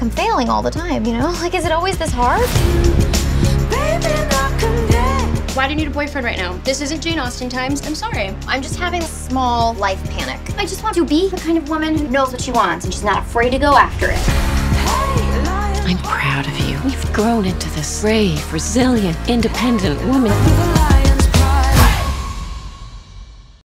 I'm failing all the time, you know? Like, is it always this hard? Why do you need a boyfriend right now? This isn't Jane Austen times. I'm sorry. I'm just having a small life panic. I just want to be the kind of woman who knows what she wants and she's not afraid to go after it. I'm proud of you. You've grown into this brave, resilient, independent woman.